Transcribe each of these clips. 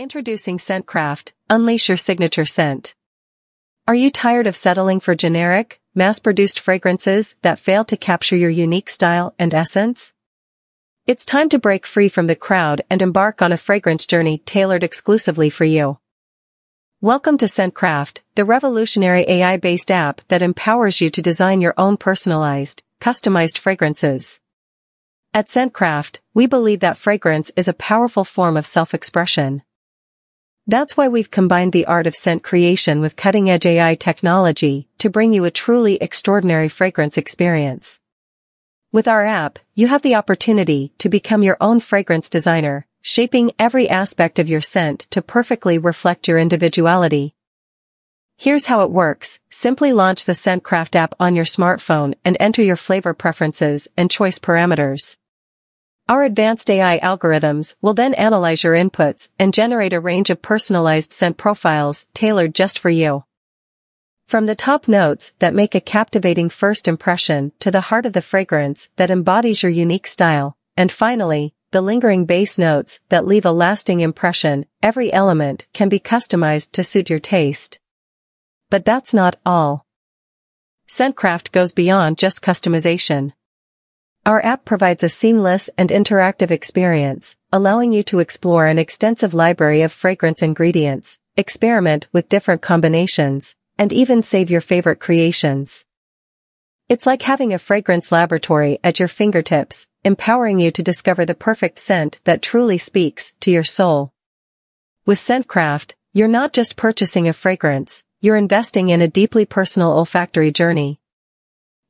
Introducing ScentCraft, unleash your signature scent. Are you tired of settling for generic, mass-produced fragrances that fail to capture your unique style and essence? It's time to break free from the crowd and embark on a fragrance journey tailored exclusively for you. Welcome to ScentCraft, the revolutionary AI-based app that empowers you to design your own personalized, customized fragrances. At ScentCraft, we believe that fragrance is a powerful form of self-expression. That's why we've combined the art of scent creation with cutting-edge AI technology to bring you a truly extraordinary fragrance experience. With our app, you have the opportunity to become your own fragrance designer, shaping every aspect of your scent to perfectly reflect your individuality. Here's how it works. Simply launch the ScentCraft app on your smartphone and enter your flavor preferences and choice parameters. Our advanced AI algorithms will then analyze your inputs and generate a range of personalized scent profiles tailored just for you. From the top notes that make a captivating first impression to the heart of the fragrance that embodies your unique style, and finally, the lingering base notes that leave a lasting impression, every element can be customized to suit your taste. But that's not all. Scentcraft goes beyond just customization. Our app provides a seamless and interactive experience, allowing you to explore an extensive library of fragrance ingredients, experiment with different combinations, and even save your favorite creations. It's like having a fragrance laboratory at your fingertips, empowering you to discover the perfect scent that truly speaks to your soul. With ScentCraft, you're not just purchasing a fragrance, you're investing in a deeply personal olfactory journey.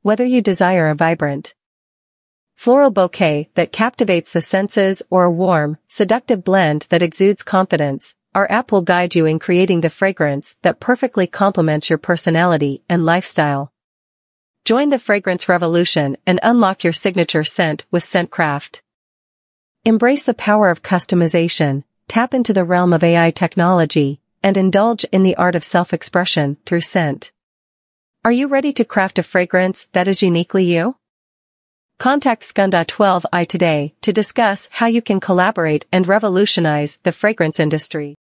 Whether you desire a vibrant, floral bouquet that captivates the senses or a warm, seductive blend that exudes confidence, our app will guide you in creating the fragrance that perfectly complements your personality and lifestyle. Join the fragrance revolution and unlock your signature scent with ScentCraft. Embrace the power of customization, tap into the realm of AI technology, and indulge in the art of self-expression through scent. Are you ready to craft a fragrance that is uniquely you? Contact Skanda12i today to discuss how you can collaborate and revolutionize the fragrance industry.